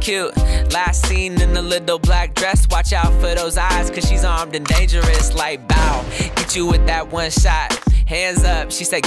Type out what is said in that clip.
cute. Last seen in a little black dress. Watch out for those eyes, cause she's armed and dangerous. Like bow, get you with that one shot. Hands up, she said,